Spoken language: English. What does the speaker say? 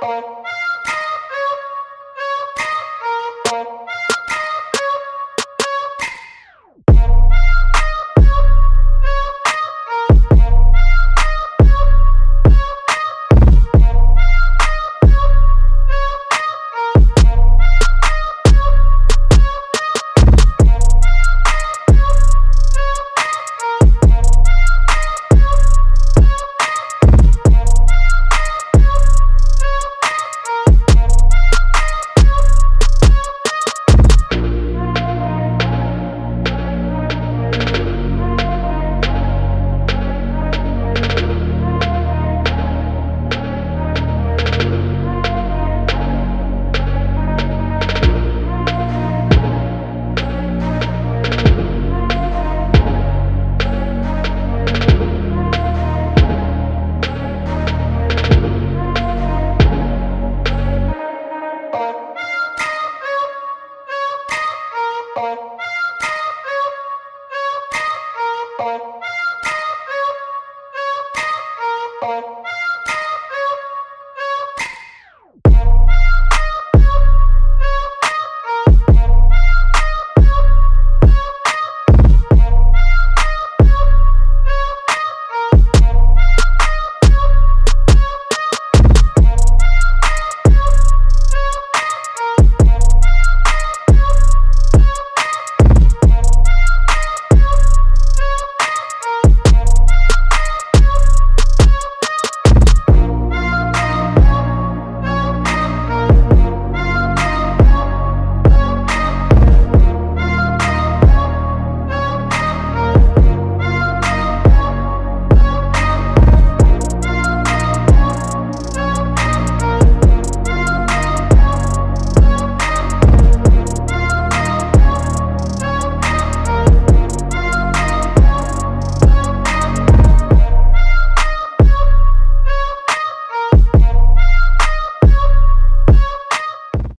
Thank you. Bye.